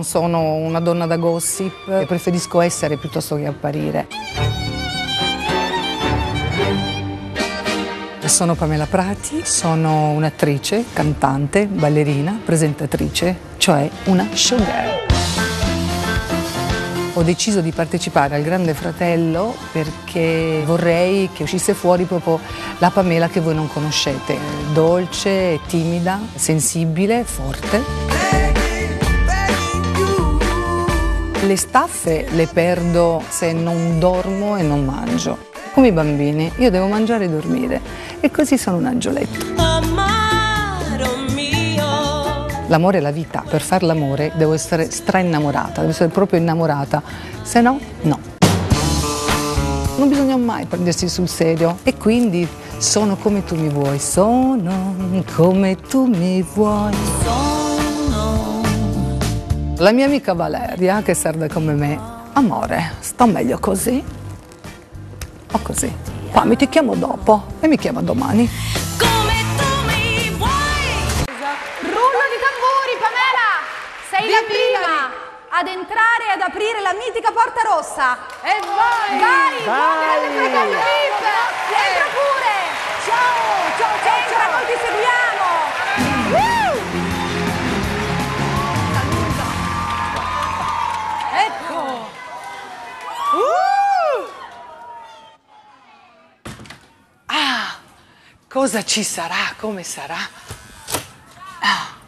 non sono una donna da gossip, preferisco essere piuttosto che apparire. Sono Pamela Prati, sono un'attrice, cantante, ballerina, presentatrice, cioè una showgirl. Ho deciso di partecipare al Grande Fratello perché vorrei che uscisse fuori proprio la Pamela che voi non conoscete, dolce, timida, sensibile, forte. Le staffe le perdo se non dormo e non mangio. Come i bambini, io devo mangiare e dormire e così sono un angioletto. L'amore è la vita, per fare l'amore devo essere stra-innamorata, devo essere proprio innamorata, se no, no. Non bisogna mai prendersi sul serio e quindi sono come tu mi vuoi, sono come tu mi vuoi. La mia amica Valeria, che serve come me, amore, sto meglio così o così. Poi ti chiamo dopo e mi chiama domani. Rullo di tamburi, Pamela! Sei la prima ad entrare e ad aprire la mitica porta rossa. E vai! Vai! Vai! Fratello Pip! Entra Cosa ci sarà? Come sarà? Ah.